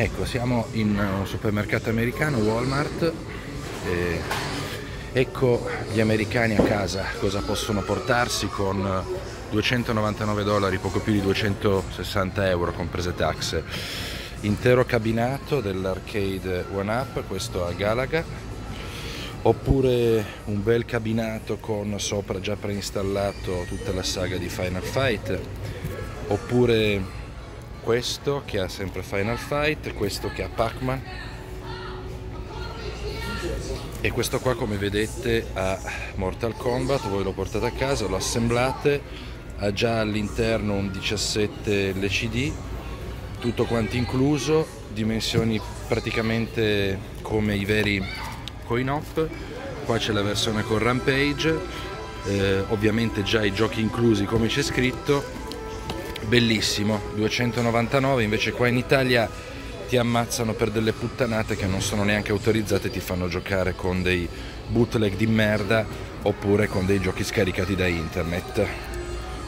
Ecco, siamo in un supermercato americano, Walmart. E ecco gli americani a casa cosa possono portarsi con 299 dollari, poco più di 260 euro comprese tasse. Intero cabinato dell'arcade One Up, questo a Galaga, oppure un bel cabinato con sopra già preinstallato tutta la saga di Final Fight, oppure questo che ha sempre Final Fight, questo che ha Pac-Man. E questo qua come vedete ha Mortal Kombat, voi lo portate a casa, lo assemblate, ha già all'interno un 17 LCD, tutto quanto incluso, dimensioni praticamente come i veri coin-op, qua c'è la versione con Rampage, eh, ovviamente già i giochi inclusi come c'è scritto, bellissimo. 299 invece qua in Italia ti ammazzano per delle puttanate che non sono neanche autorizzate ti fanno giocare con dei bootleg di merda oppure con dei giochi scaricati da internet.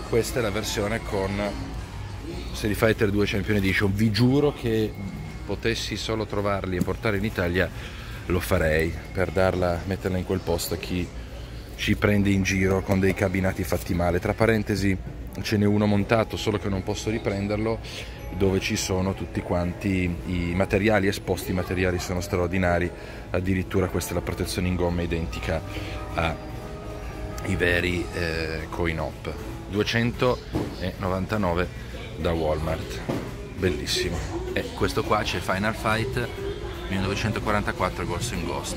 Questa è la versione con Street Fighter 2 Champion Edition. Vi giuro che potessi solo trovarli e portarli in Italia lo farei per darla, metterla in quel posto a chi ci prende in giro con dei cabinati fatti male. Tra parentesi ce n'è uno montato solo che non posso riprenderlo dove ci sono tutti quanti i materiali esposti, i materiali sono straordinari, addirittura questa è la protezione in gomma identica ai veri eh, coin op. 299 da Walmart. Bellissimo. E questo qua c'è Final Fight 1944 Ghost in Ghost